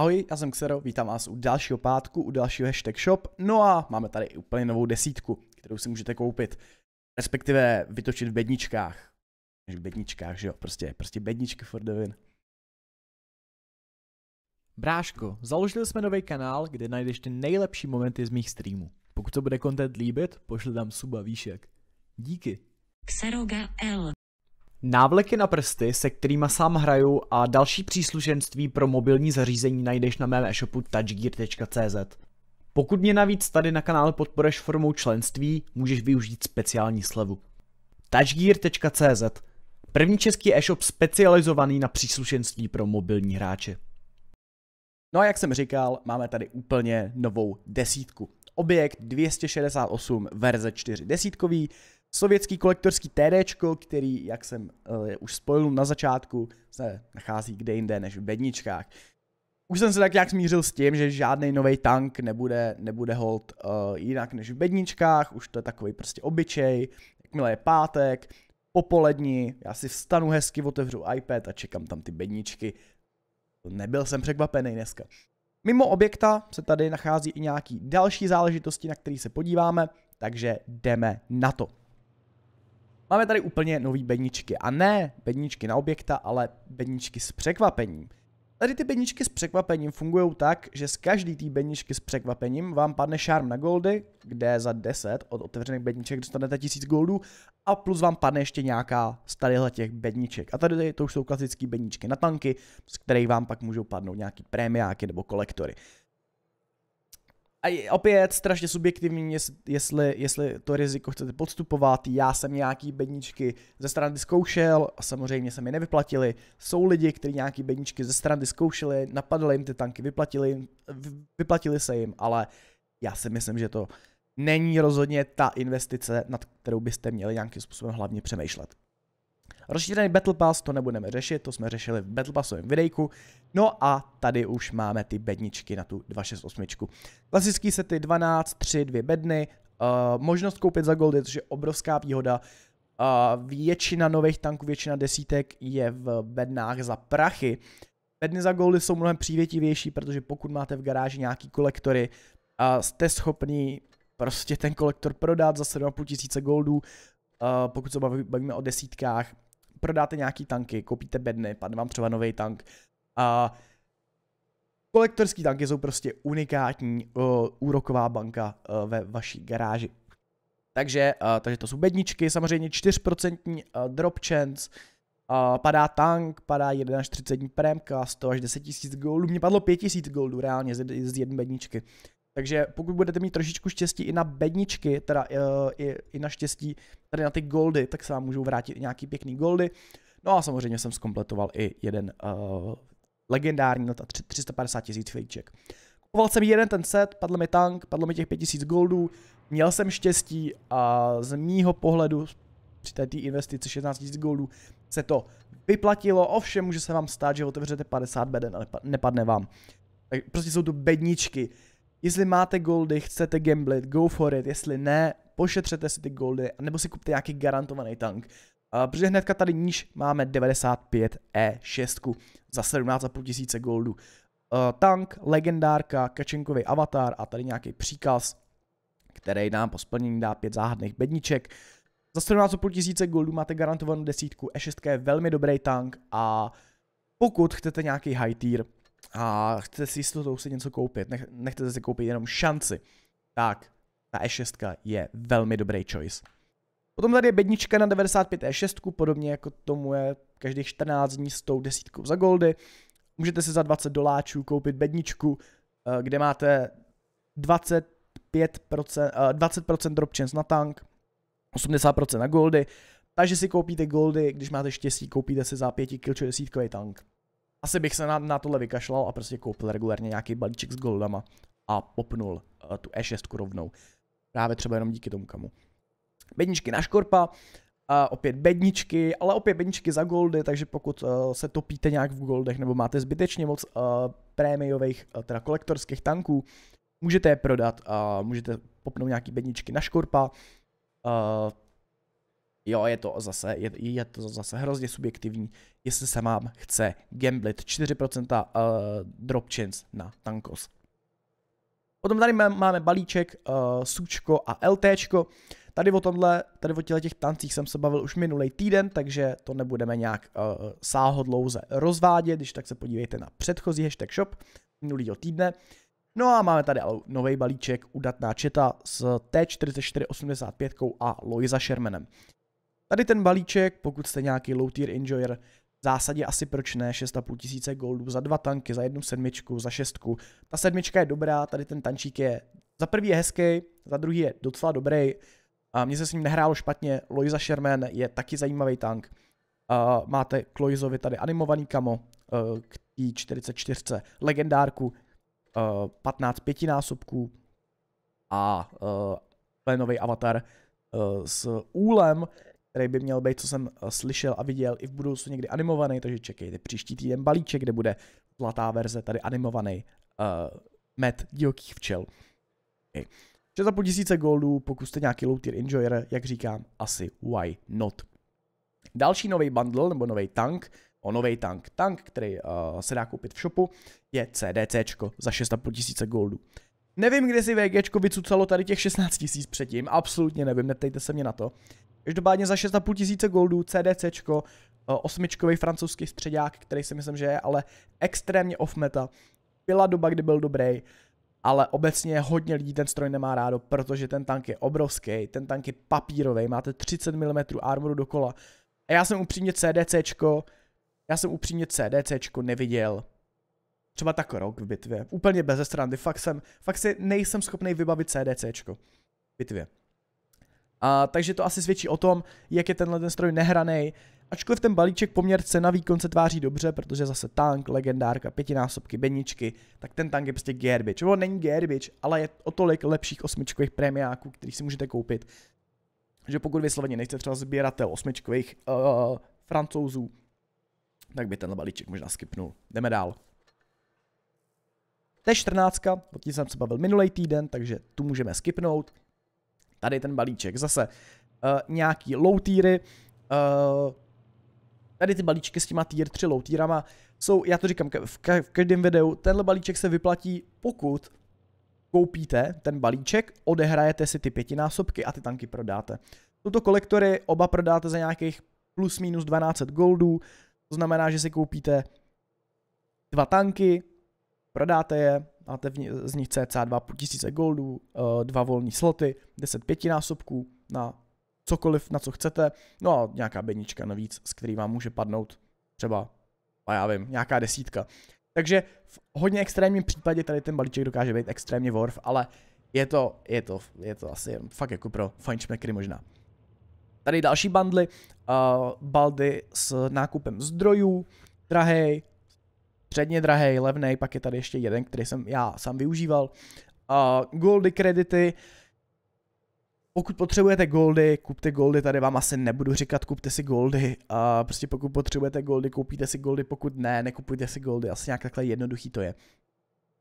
Ahoj, já jsem Xero, vítám vás u dalšího pátku, u dalšího hashtag shop. No a máme tady úplně novou desítku, kterou si můžete koupit. Respektive vytočit v bedničkách. Než v bedničkách, že jo, prostě, prostě bedničky for the win. Bráško, založili jsme nový kanál, kde najdeš ty nejlepší momenty z mých streamů. Pokud se bude content líbit, pošli tam suba výšek. Díky. Xeroga L. Návleky na prsty, se kterými sám hraju a další příslušenství pro mobilní zařízení najdeš na mém e-shopu touchgear.cz. Pokud mě navíc tady na kanále podporeš formou členství, můžeš využít speciální slevu. touchgear.cz První český e-shop specializovaný na příslušenství pro mobilní hráče. No a jak jsem říkal, máme tady úplně novou desítku. Objekt 268 verze 4 desítkový, sovětský kolektorský TD, který, jak jsem uh, už spojil na začátku, se nachází kde jinde než v bedničkách. Už jsem se tak nějak smířil s tím, že žádný nový tank nebude, nebude hold uh, jinak než v bedničkách, už to je takový prostě obyčej, jakmile je pátek, popolední, já si vstanu hezky, otevřu iPad a čekám tam ty bedničky. Nebyl jsem překvapený dneska. Mimo objekta se tady nachází i nějaký další záležitosti, na které se podíváme, takže jdeme na to. Máme tady úplně nový bedničky a ne bedničky na objekta, ale bedničky s překvapením. Tady ty bedničky s překvapením fungují tak, že z každý té bedničky s překvapením vám padne šarm na goldy, kde za 10 od otevřených bedniček dostanete 1000 goldů a plus vám padne ještě nějaká z tadyhle těch bedniček. A tady to už jsou klasické bedničky na tanky, z kterých vám pak můžou padnout nějaký prémiáky nebo kolektory. A opět strašně subjektivní, jestli, jestli to riziko chcete podstupovat. Já jsem nějaký bedničky ze strany zkoušel a samozřejmě se mi nevyplatili. Jsou lidi, kteří nějaký bedničky ze strany zkoušeli, napadly jim ty tanky, vyplatili, vyplatili se jim, ale já si myslím, že to není rozhodně ta investice, nad kterou byste měli nějakým způsobem hlavně přemýšlet. Rozšířený Battle Pass to nebudeme řešit, to jsme řešili v Battle Passovém videjku. No a tady už máme ty bedničky na tu 268. Klasický sety 12, 3, 2 bedny, uh, možnost koupit za goldy, což je obrovská výhoda. Uh, většina nových tanků, většina desítek je v bednách za prachy. Bedny za goldy jsou mnohem přívětivější, protože pokud máte v garáži nějaký kolektory, uh, jste schopni prostě ten kolektor prodat za 7,5 tisíce goldů, uh, pokud se bavíme o desítkách, prodáte nějaký tanky, koupíte bedny, padne vám třeba nový tank a kolektorský tanky jsou prostě unikátní uh, úroková banka uh, ve vaší garáži. Takže, uh, takže to jsou bedničky, samozřejmě 4% uh, drop chance, uh, padá tank, padá 1 až 30 dní premka, 100 až 10 000 goldů, mně padlo 5 000 goldů reálně z, z jedné bedničky. Takže pokud budete mít trošičku štěstí i na bedničky, teda uh, i, i na štěstí tady na ty goldy, tak se vám můžou vrátit i nějaký pěkný goldy. No a samozřejmě jsem zkompletoval i jeden uh, legendární nota 350 tisíc fejček. Kupoval jsem jeden ten set, padl mi tank, padlo mi těch 5000 goldů, měl jsem štěstí a z mýho pohledu při té investici 16 000 goldů se to vyplatilo, ovšem může se vám stát, že otevřete 50 beden, ale nepadne vám. Tak prostě jsou to bedničky, Jestli máte goldy, chcete gamblit, go for it, jestli ne, pošetřete si ty goldy, nebo si kupte nějaký garantovaný tank. Uh, protože hnedka tady níž máme 95 E6 za 17,5 tisíce goldů. Uh, tank, legendárka, kačenkový avatar a tady nějaký příkaz, který nám po splnění dá 5 záhadných bedniček. Za 17,5 tisíce goldů máte garantovanou desítku, E6 je velmi dobrý tank a pokud chcete nějaký high tier, a chcete si jistotou si něco koupit, nech, nechcete si koupit jenom šanci, tak ta E6 je velmi dobrý choice. Potom tady je bednička na 95 E6, podobně jako tomu je každých 14 dní s tou desítkou za goldy. Můžete si za 20 doláčů koupit bedničku, eh, kde máte 25%, 20% drop chance na tank, 80% na goldy, takže si koupíte goldy, když máte štěstí, koupíte si za 5 kg desítkový tank asi bych se na, na tohle vykašlal a prostě koupil regulárně nějaký balíček s goldama a popnul uh, tu E6 rovnou. Právě třeba jenom díky tomu kamu. Bedničky na škorpa, uh, opět bedničky, ale opět bedničky za goldy, takže pokud uh, se topíte nějak v goldech nebo máte zbytečně moc uh, prémiových, uh, teda kolektorských tanků, můžete je prodat a uh, můžete popnout nějaký bedničky na škorpa. Uh, Jo, je to zase, je, je to zase hrozně subjektivní, jestli se mám chce gamblit 4% uh, drop chance na tankos. Potom tady máme balíček uh, Sučko a LTčko. Tady o tomhle, tady o těch tancích jsem se bavil už minulý týden, takže to nebudeme nějak uh, sáhodlouze rozvádět, když tak se podívejte na předchozí hashtag shop minulýho týdne. No a máme tady ale nový balíček udatná četa s T4485 a Loisa Shermanem. Tady ten balíček, pokud jste nějaký low tier enjoyer, v zásadě asi proč ne, 6,5 tisíce goldů za dva tanky, za jednu sedmičku, za šestku. Ta sedmička je dobrá, tady ten tančík je za prvý je hezký, za druhý je docela dobrý. A mně se s ním nehrálo špatně, Loisa Sherman je taky zajímavý tank. Uh, máte k tady animovaný kamo, uh, k té 44 legendárku, uh, 15 pětinásobků a uh, nový avatar uh, s úlem, který by měl být, co jsem uh, slyšel a viděl, i v budoucnu někdy animovaný, takže čekejte příští týden balíček, kde bude zlatá verze, tady animovaný uh, met divokých včel. Okay. 6,5 tisíce goldů, pokud jste nějaký low tier enjoyer, jak říkám, asi why not. Další nový bundle, nebo nový tank, o nový tank, tank, který uh, se dá koupit v shopu, je CDC za 6,5 tisíce goldů. Nevím, kde si VG vycucalo tady těch 16 tisíc předtím, absolutně nevím, neptejte se mě na to. Každopádně za 6,5 tisíce goldů CDC, osmičkový francouzský středák, který si myslím, že je ale extrémně off meta. Byla doba, kdy byl dobrý, ale obecně hodně lidí ten stroj nemá rádo, protože ten tank je obrovský, ten tank je papírový, máte 30 mm armoru dokola. A já jsem upřímně CDCčko, já jsem upřímně CDCčko neviděl třeba tak rok v bitvě. Úplně bez strany, fakt jsem, fakt si nejsem schopný vybavit CDCčko v bitvě. A, takže to asi svědčí o tom, jak je tenhle ten stroj nehraný. Ačkoliv ten balíček poměr cena výkon se tváří dobře, protože zase tank, legendárka, pětinásobky, beničky, tak ten tank je prostě garbage. On není garbage, ale je o tolik lepších osmičkových prémiáků, který si můžete koupit. Že pokud vysloveně nejste třeba sběratel osmičkových uh, francouzů, tak by ten balíček možná skipnul. Jdeme dál. T14, o tím jsem se bavil minulý týden, takže tu můžeme skipnout. Tady ten balíček, zase uh, nějaký low tiery, uh, tady ty balíčky s těma tier 3 low tierama jsou, já to říkám v, ka- v každém videu, tenhle balíček se vyplatí, pokud koupíte ten balíček, odehrajete si ty pětinásobky a ty tanky prodáte. Tuto kolektory oba prodáte za nějakých plus minus 12 goldů, to znamená, že si koupíte dva tanky, prodáte je, máte z nich cca 2 tisíce goldů, uh, dva volné sloty, 10 pětinásobků na cokoliv, na co chcete, no a nějaká bednička navíc, z který vám může padnout třeba, a já vím, nějaká desítka. Takže v hodně extrémním případě tady ten balíček dokáže být extrémně worth, ale je to, je to, je to asi fakt jako pro fajnšmekry možná. Tady další bundly, uh, baldy s nákupem zdrojů, drahej, středně drahej, levnej, pak je tady ještě jeden, který jsem já sám využíval. Uh, goldy kredity, pokud potřebujete goldy, kupte goldy, tady vám asi nebudu říkat, kupte si goldy, a prostě pokud potřebujete goldy, koupíte si goldy, pokud ne, nekupujte si goldy, asi nějak takhle jednoduchý to je.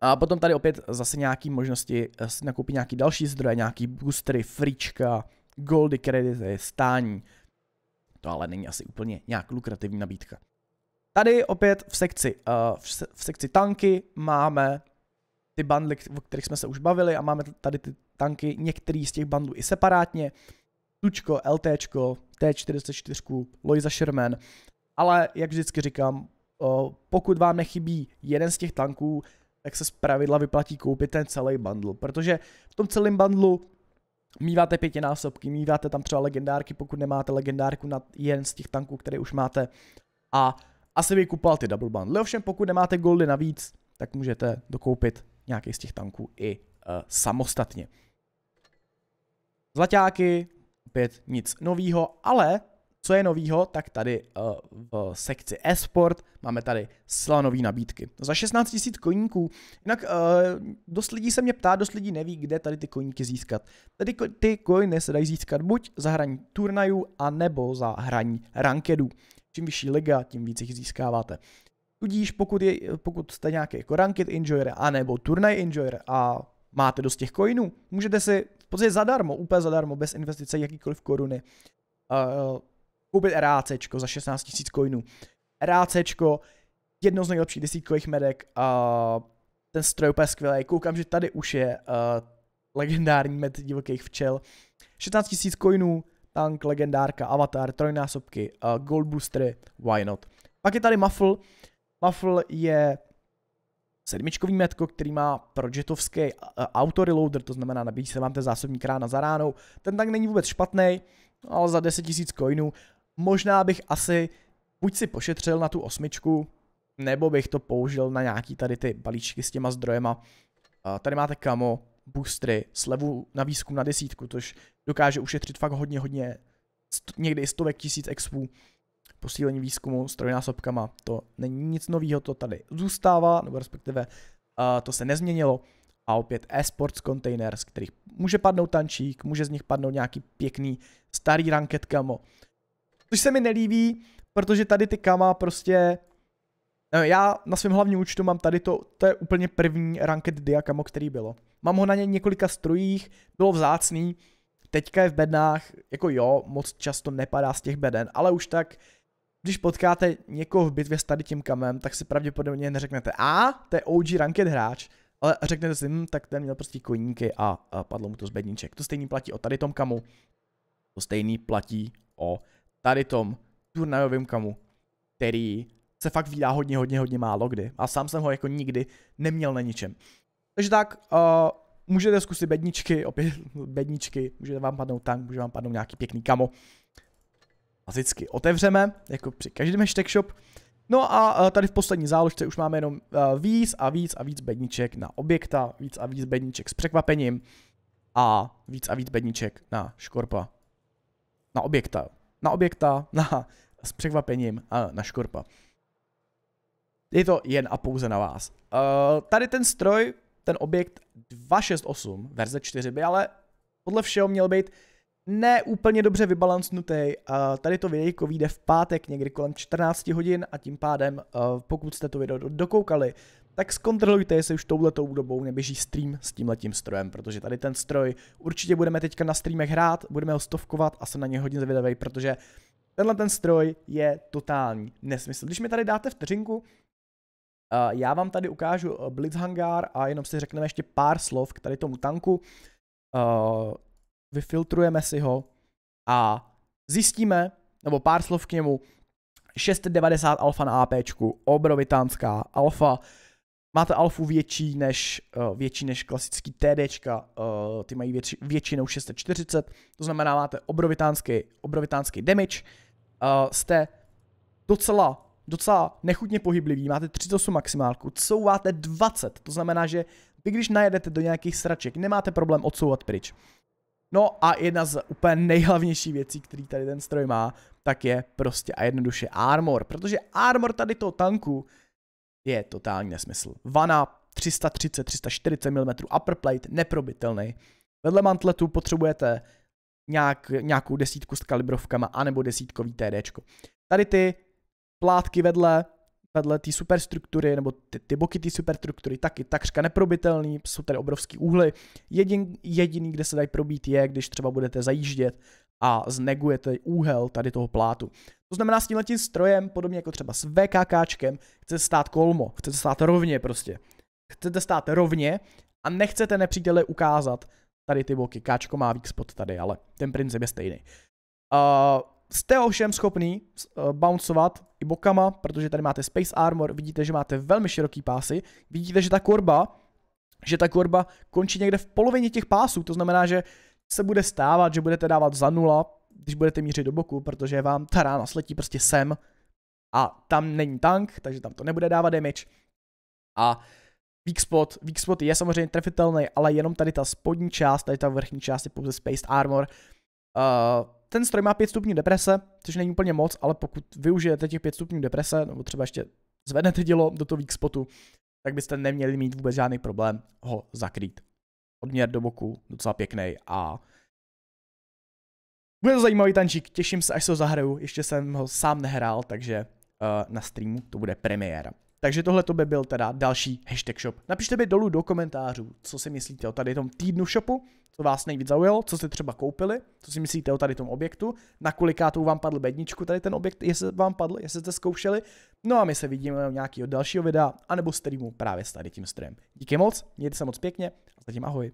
A potom tady opět zase nějaký možnosti si nakoupit nějaký další zdroje, nějaký boostery, frička, goldy, kredity, stání. To ale není asi úplně nějak lukrativní nabídka. Tady opět v sekci, uh, v, se, v sekci tanky máme ty bundly, o kterých jsme se už bavili a máme tady ty tanky, některý z těch bandů i separátně. Tučko, LTčko, T44, Loisa Sherman, ale jak vždycky říkám, uh, pokud vám nechybí jeden z těch tanků, tak se z pravidla vyplatí koupit ten celý bundle, protože v tom celém bundlu míváte pětinásobky, míváte tam třeba legendárky, pokud nemáte legendárku na jeden z těch tanků, které už máte a asi by kupoval ty double bundle. Ovšem pokud nemáte goldy navíc, tak můžete dokoupit nějaký z těch tanků i uh, samostatně. Zlaťáky, opět nic novýho, ale co je novýho, tak tady uh, v sekci e-sport máme tady slanový nabídky. Za 16 000 koníků. Jinak uh, dost lidí se mě ptá, dost lidí neví, kde tady ty koníky získat. Tady ty koiny se dají získat buď za hraní turnajů, anebo za hraní rankedů. Čím vyšší liga, tím víc jich získáváte. Tudíž pokud, je, pokud jste nějaký jako ranked enjoyer, anebo turnaj enjoyer a máte dost těch coinů, můžete si v podstatě zadarmo, úplně zadarmo, bez investice jakýkoliv koruny, uh, koupit RACčko za 16 000 coinů. RACčko, jedno z nejlepších desítkových medek, uh, ten stroj úplně skvělý. Koukám, že tady už je uh, legendární med divokých včel. 16 000 coinů, tank, legendárka, avatar, trojnásobky, uh, gold boostery, why not. Pak je tady Muffle. Muffle je sedmičkový metko, který má projetovský uh, auto reloader, to znamená nabíjí se vám ten zásobník rána za ránou. Ten tank není vůbec špatný, ale za 10 000 coinů. Možná bych asi buď si pošetřil na tu osmičku, nebo bych to použil na nějaký tady ty balíčky s těma zdrojema. Uh, tady máte kamo, boostry, slevu na výzkum na desítku, což dokáže ušetřit fakt hodně, hodně, někdy i stovek tisíc expů. Posílení výzkumu s trojnásobkama, to není nic nového, to tady zůstává, nebo respektive uh, to se nezměnilo. A opět eSports containers, z kterých může padnout tančík, může z nich padnout nějaký pěkný starý ranket kamo. Což se mi nelíbí, protože tady ty kama prostě já na svém hlavním účtu mám tady to, to je úplně první ranked diakamo, který bylo. Mám ho na ně několika strojích, bylo vzácný, teďka je v bednách, jako jo, moc často nepadá z těch beden, ale už tak, když potkáte někoho v bitvě s tady tím kamem, tak si pravděpodobně neřeknete, a to je OG ranked hráč, ale řeknete si, hm, tak ten měl prostě koníky a, a padlo mu to z bedníček. To stejný platí o tady tom kamu, to stejný platí o tady tom turnajovém kamu, který se fakt vydá hodně, hodně, hodně málo kdy. A sám jsem ho jako nikdy neměl na ničem. Takže tak, uh, můžete zkusit bedničky, opět bedničky, může vám padnout tank, může vám padnout nějaký pěkný kamo. A vždycky otevřeme, jako při každém hashtag shop. No a uh, tady v poslední záložce už máme jenom uh, víc a víc a víc bedniček na objekta, víc a víc bedniček s překvapením a víc a víc bedniček na škorpa. Na objekta. Na objekta, na, s překvapením a na škorpa. Je to jen a pouze na vás. Uh, tady ten stroj, ten objekt 268 verze 4 by ale podle všeho měl být ne úplně dobře vybalancnutý. Uh, tady to videjko vyjde v pátek někdy kolem 14 hodin a tím pádem, uh, pokud jste to video dokoukali, tak zkontrolujte, jestli už touhletou dobou neběží stream s tímhletím strojem, protože tady ten stroj určitě budeme teďka na streamech hrát, budeme ho stovkovat a jsem na ně hodně zvědavý, protože tenhle ten stroj je totální nesmysl. Když mi tady dáte vteřinku, já vám tady ukážu uh, Blitzhangar a jenom si řekneme ještě pár slov k tady tomu tanku. Uh, vyfiltrujeme si ho a zjistíme, nebo pár slov k němu, 690 alfa na APčku, obrovitánská alfa, máte alfu větší než, větší než klasický uh, ty mají větši, většinou 640, to znamená máte obrovitánský, obrovitánský damage, jste docela docela nechutně pohyblivý, máte 38 maximálku, couváte 20, to znamená, že vy když najedete do nějakých sraček, nemáte problém odsouvat pryč. No a jedna z úplně nejhlavnějších věcí, který tady ten stroj má, tak je prostě a jednoduše armor, protože armor tady toho tanku je totální nesmysl. Vana 330-340 mm upper plate, neprobitelný. Vedle mantletu potřebujete nějak, nějakou desítku s kalibrovkama, anebo desítkový TDčko. Tady ty plátky vedle, vedle té superstruktury, nebo ty, ty boky té superstruktury taky takřka neprobitelný, jsou tady obrovský úhly. Jedin, jediný, kde se dají probít, je, když třeba budete zajíždět a znegujete úhel tady toho plátu. To znamená s tímhle strojem, podobně jako třeba s VKKčkem, chcete stát kolmo, chcete stát rovně prostě. Chcete stát rovně a nechcete nepříteli ukázat tady ty boky. Káčko má weak spot tady, ale ten princip je stejný. Uh, Jste ovšem schopný uh, bouncovat i bokama, protože tady máte Space Armor, vidíte, že máte velmi široký pásy, vidíte, že ta korba, že ta korba končí někde v polovině těch pásů, to znamená, že se bude stávat, že budete dávat za nula, když budete mířit do boku, protože vám ta rána sletí prostě sem a tam není tank, takže tam to nebude dávat damage. A weak spot, weak spot je samozřejmě trefitelný, ale jenom tady ta spodní část, tady ta vrchní část je pouze Space Armor. Uh, ten stroj má 5 stupňů deprese, což není úplně moc, ale pokud využijete těch 5 stupňů deprese, nebo třeba ještě zvednete dělo do toho weak spotu, tak byste neměli mít vůbec žádný problém ho zakrýt. Odměr do boku, docela pěkný a bude to zajímavý tančík, těším se, až se ho zahraju, ještě jsem ho sám nehrál, takže uh, na streamu to bude premiéra. Takže tohle to by byl teda další hashtag shop. Napište mi dolů do komentářů, co si myslíte o tady tom týdnu shopu, co vás nejvíc zaujalo, co jste třeba koupili, co si myslíte o tady tom objektu, na kolikátou vám padl bedničku tady ten objekt, jestli vám padl, jestli jste zkoušeli. No a my se vidíme u nějakého dalšího videa, anebo streamu právě s tady tím streamem. Díky moc, mějte se moc pěkně a zatím ahoj.